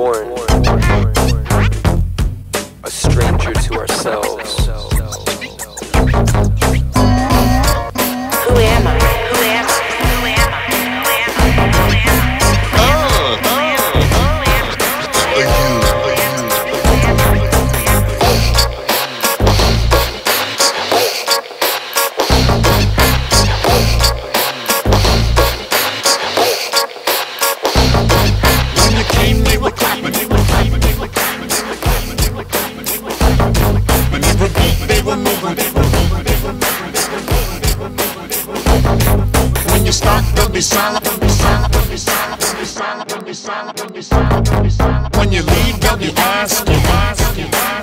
born. Be silent, don't be silent, don't be silent, don't be silent, don't be silent, don't be silent, don't be silent. When you leave, they'll be asking, asking, asking,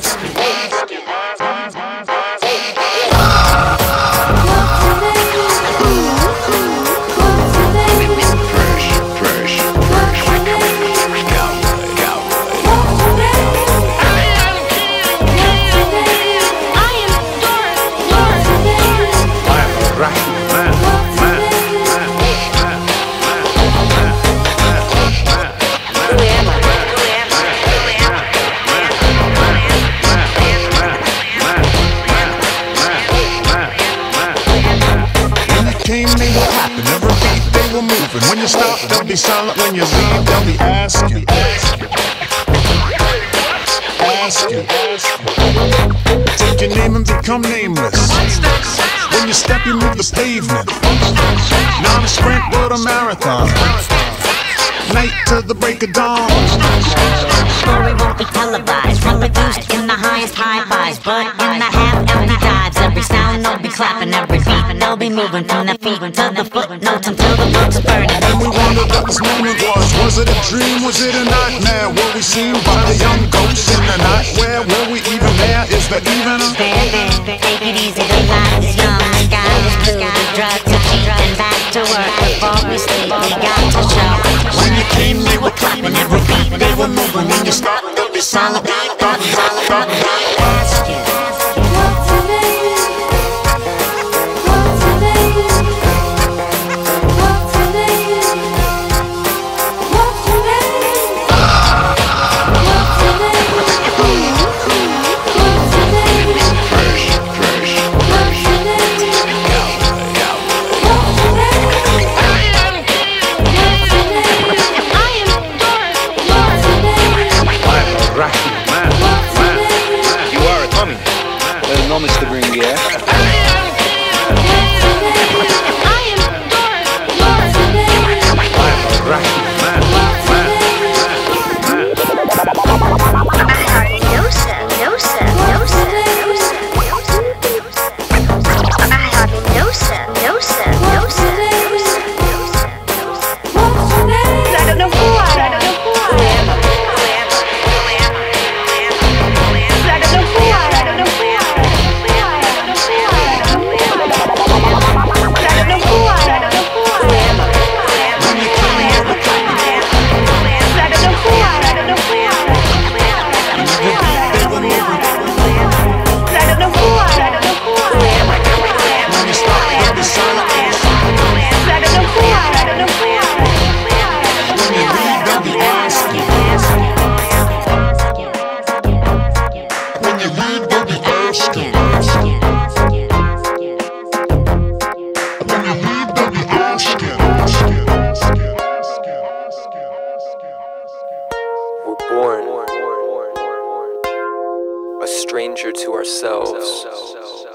When you stop, they'll be silent. When you leave, they'll be asking. Asking. Take your name and become nameless. When you step, you move the pavement. Not a sprint, but a marathon. Night to the break of dawn. story won't be televised. Reproduced in the highest high fives, but clapping, every beat and they'll be moving from their feet to the footnotes until the book's burning. And we wondered what this moment was. Was it a dream? Was it a nightmare? Were we seen by the young ghosts in the night? Where were we even there? Is there even a take it easy, the light is young, the sky is blue, the drugs are cheap, and back to work before we sleep. We got to show. When you came, they were clapping every beat. They were moving. When you stop, they'll be silent. Thought, thought, thought, ring, yeah? When you leave, they'll be asking. You. We're born a stranger to ourselves.